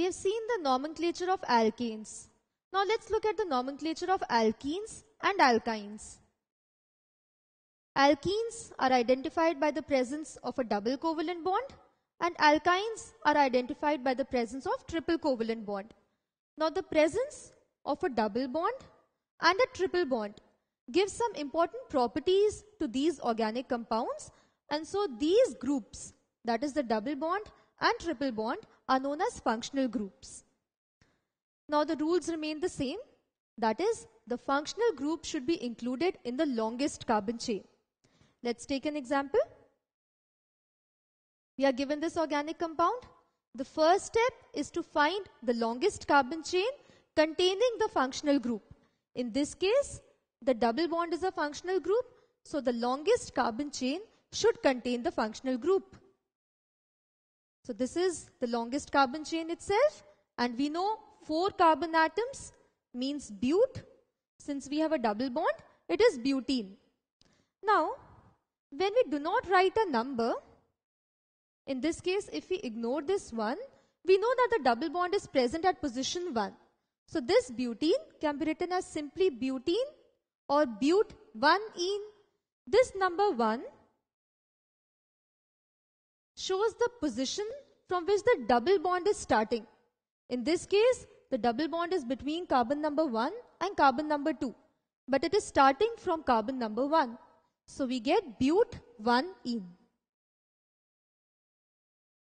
We have seen the nomenclature of alkanes. Now let's look at the nomenclature of alkenes and alkynes. Alkenes are identified by the presence of a double covalent bond and alkynes are identified by the presence of triple covalent bond. Now the presence of a double bond and a triple bond gives some important properties to these organic compounds and so these groups that is the double bond and triple bond are known as functional groups. Now the rules remain the same that is the functional group should be included in the longest carbon chain. Let's take an example. We are given this organic compound. The first step is to find the longest carbon chain containing the functional group. In this case, the double bond is a functional group, so the longest carbon chain should contain the functional group. So this is the longest carbon chain itself and we know 4 carbon atoms means but. Since we have a double bond, it is butene. Now, when we do not write a number, in this case, if we ignore this one, we know that the double bond is present at position 1. So this butene can be written as simply butene or but 1-ene. This number 1 shows the position from which the double bond is starting. In this case, the double bond is between carbon number 1 and carbon number 2. But it is starting from carbon number 1. So we get but 1-ene.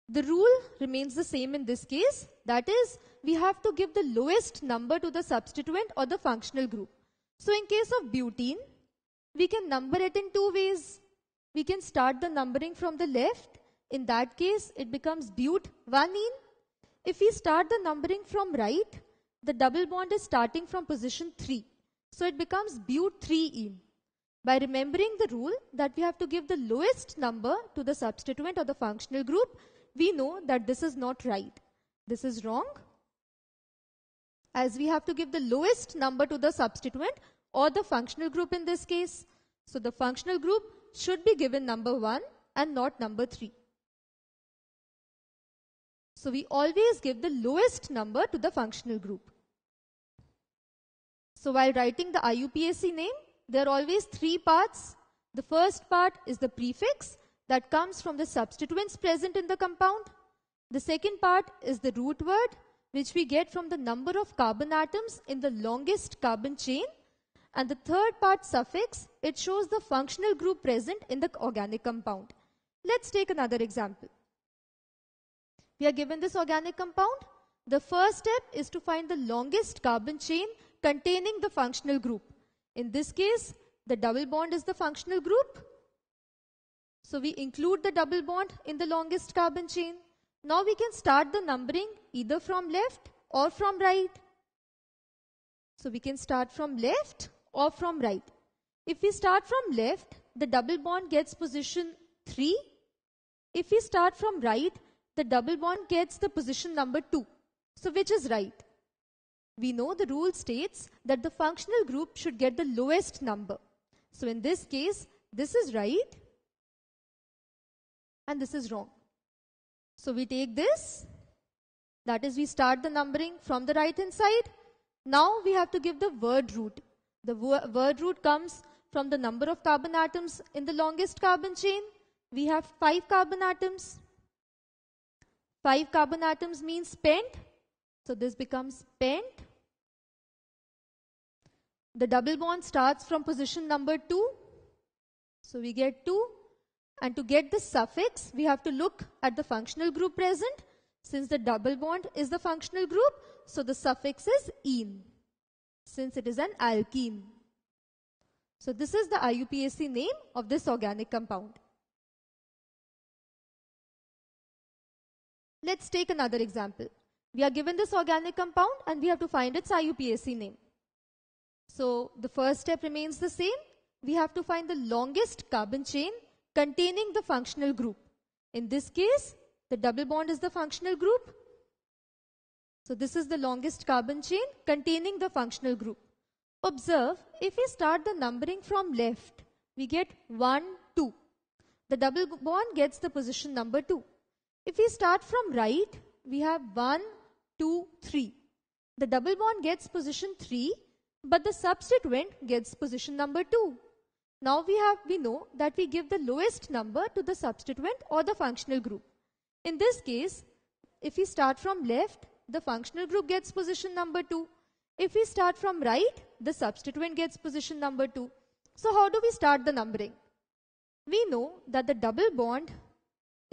The rule remains the same in this case. That is, we have to give the lowest number to the substituent or the functional group. So in case of butene, we can number it in two ways. We can start the numbering from the left. In that case, it becomes but 1-ene. If we start the numbering from right, the double bond is starting from position 3. So it becomes but 3-ene. By remembering the rule that we have to give the lowest number to the substituent or the functional group, we know that this is not right. This is wrong. As we have to give the lowest number to the substituent or the functional group in this case. So the functional group should be given number 1 and not number 3. So we always give the lowest number to the functional group. So while writing the IUPAC name, there are always three parts. The first part is the prefix that comes from the substituents present in the compound. The second part is the root word which we get from the number of carbon atoms in the longest carbon chain. And the third part suffix, it shows the functional group present in the organic compound. Let's take another example. We are given this organic compound. The first step is to find the longest carbon chain containing the functional group. In this case, the double bond is the functional group. So we include the double bond in the longest carbon chain. Now we can start the numbering either from left or from right. So we can start from left or from right. If we start from left, the double bond gets position 3. If we start from right, the double bond gets the position number 2. So which is right? we know the rule states that the functional group should get the lowest number. So in this case, this is right and this is wrong. So we take this, that is we start the numbering from the right hand side. Now we have to give the word root. The word root comes from the number of carbon atoms in the longest carbon chain. We have 5 carbon atoms. 5 carbon atoms means pent so this becomes pent. The double bond starts from position number 2. So we get 2. And to get the suffix, we have to look at the functional group present. Since the double bond is the functional group, so the suffix is ene. Since it is an alkene. So this is the IUPAC name of this organic compound. Let's take another example. We are given this organic compound and we have to find its IUPAC name. So the first step remains the same. We have to find the longest carbon chain containing the functional group. In this case, the double bond is the functional group. So this is the longest carbon chain containing the functional group. Observe, if we start the numbering from left, we get 1, 2. The double bond gets the position number 2. If we start from right, we have 1, 2, 3. The double bond gets position 3, but the substituent gets position number 2. Now we have we know that we give the lowest number to the substituent or the functional group. In this case, if we start from left, the functional group gets position number 2. If we start from right, the substituent gets position number 2. So how do we start the numbering? We know that the double bond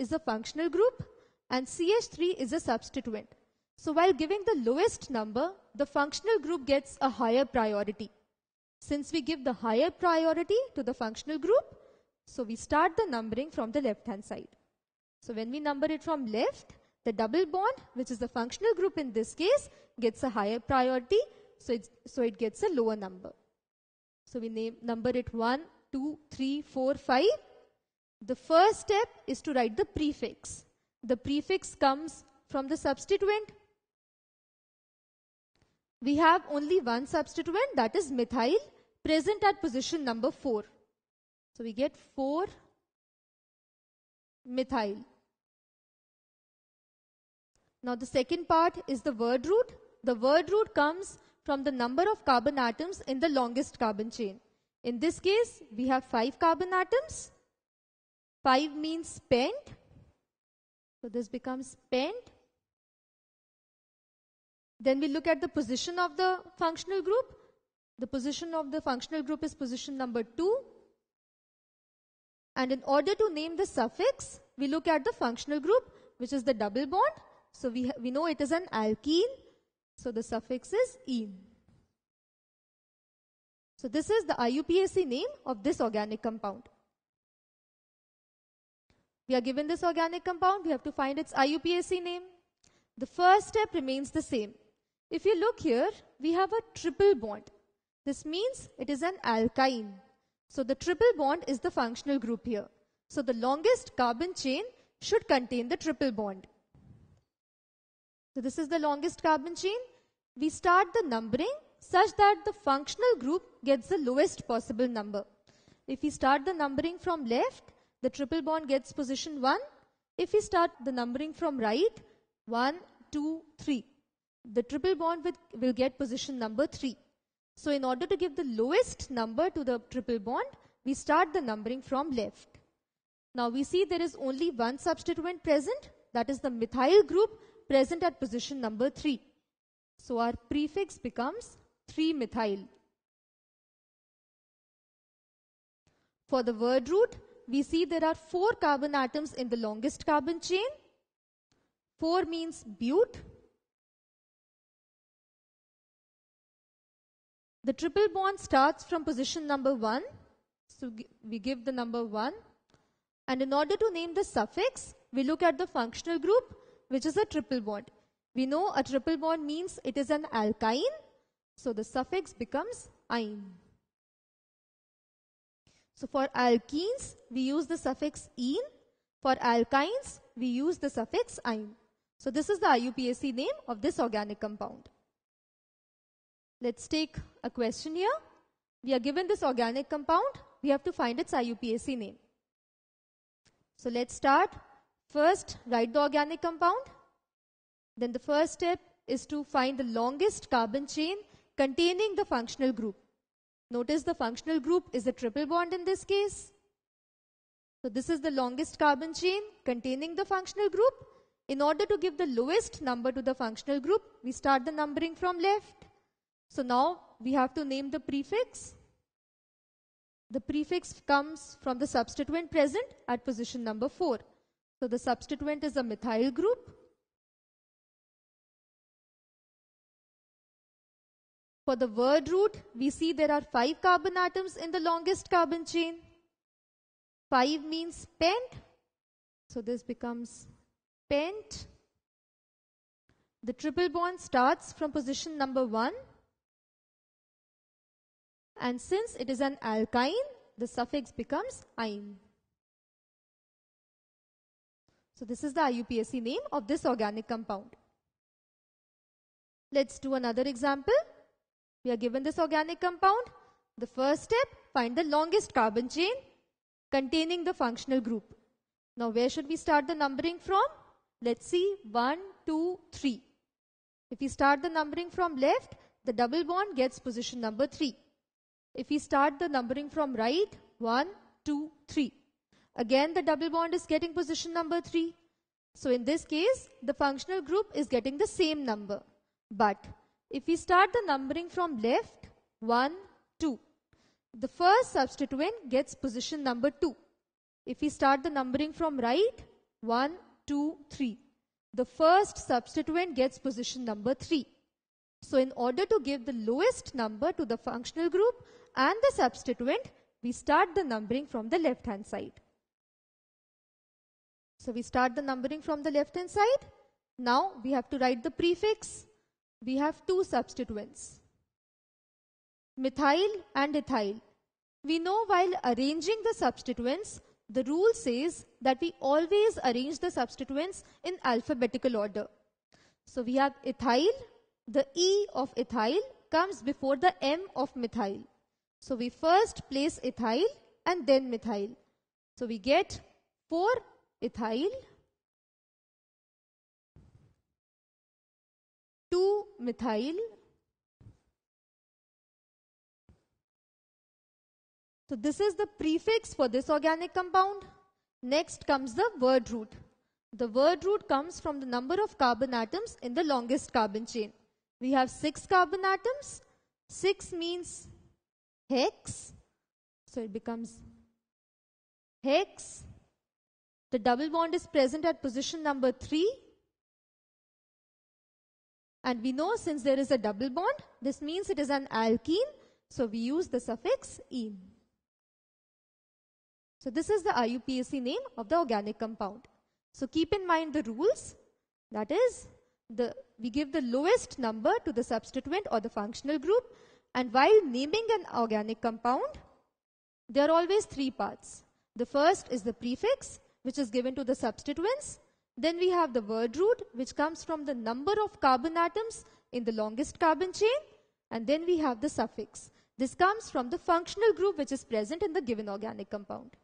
is a functional group and CH3 is a substituent. So while giving the lowest number, the functional group gets a higher priority. Since we give the higher priority to the functional group, so we start the numbering from the left hand side. So when we number it from left, the double bond, which is the functional group in this case, gets a higher priority, so, so it gets a lower number. So we name number it 1, 2, 3, 4, 5. The first step is to write the prefix. The prefix comes from the substituent we have only one substituent that is methyl present at position number 4. So we get 4 methyl. Now the second part is the word root. The word root comes from the number of carbon atoms in the longest carbon chain. In this case, we have 5 carbon atoms. 5 means pent. So this becomes pent. Then we look at the position of the functional group. The position of the functional group is position number 2. And in order to name the suffix, we look at the functional group, which is the double bond. So we, we know it is an alkene. So the suffix is ene. So this is the IUPAC name of this organic compound. We are given this organic compound, we have to find its IUPAC name. The first step remains the same. If you look here, we have a triple bond. This means it is an alkyne. So the triple bond is the functional group here. So the longest carbon chain should contain the triple bond. So this is the longest carbon chain. We start the numbering such that the functional group gets the lowest possible number. If we start the numbering from left, the triple bond gets position 1. If we start the numbering from right, 1, 2, 3 the triple bond with, will get position number 3. So in order to give the lowest number to the triple bond, we start the numbering from left. Now we see there is only one substituent present, that is the methyl group present at position number 3. So our prefix becomes 3-methyl. For the word root, we see there are four carbon atoms in the longest carbon chain. 4 means but, The triple bond starts from position number 1. So we give the number 1. And in order to name the suffix, we look at the functional group, which is a triple bond. We know a triple bond means it is an alkyne. So the suffix becomes "-yne". So for alkenes, we use the suffix "-ene". For alkynes, we use the suffix "-yne". So this is the IUPAC name of this organic compound. Let's take a question here. We are given this organic compound. We have to find its IUPAC name. So let's start. First, write the organic compound. Then the first step is to find the longest carbon chain containing the functional group. Notice the functional group is a triple bond in this case. So this is the longest carbon chain containing the functional group. In order to give the lowest number to the functional group, we start the numbering from left. So now we have to name the prefix. The prefix comes from the substituent present at position number 4. So the substituent is a methyl group. For the word root, we see there are 5 carbon atoms in the longest carbon chain. 5 means pent. So this becomes pent. The triple bond starts from position number 1 and since it is an alkyne, the suffix becomes "-yne". So this is the IUPAC name of this organic compound. Let's do another example. We are given this organic compound. The first step, find the longest carbon chain containing the functional group. Now where should we start the numbering from? Let's see, 1, 2, 3. If we start the numbering from left, the double bond gets position number 3. If we start the numbering from right, 1, 2, 3. Again, the double bond is getting position number 3. So in this case, the functional group is getting the same number. But if we start the numbering from left, 1, 2. The first substituent gets position number 2. If we start the numbering from right, 1, 2, 3. The first substituent gets position number 3. So in order to give the lowest number to the functional group and the substituent, we start the numbering from the left hand side. So we start the numbering from the left hand side. Now we have to write the prefix. We have two substituents, methyl and ethyl. We know while arranging the substituents, the rule says that we always arrange the substituents in alphabetical order. So we have ethyl, the E of ethyl comes before the M of methyl. So we first place ethyl and then methyl. So we get 4 ethyl, methyl, So this is the prefix for this organic compound. Next comes the word root. The word root comes from the number of carbon atoms in the longest carbon chain. We have six carbon atoms. Six means hex. So it becomes hex. The double bond is present at position number 3. And we know since there is a double bond, this means it is an alkene. So we use the suffix "-ene". So this is the IUPAC name of the organic compound. So keep in mind the rules. That is, the, we give the lowest number to the substituent or the functional group. And while naming an organic compound, there are always three parts. The first is the prefix, which is given to the substituents. Then we have the word root, which comes from the number of carbon atoms in the longest carbon chain. And then we have the suffix. This comes from the functional group which is present in the given organic compound.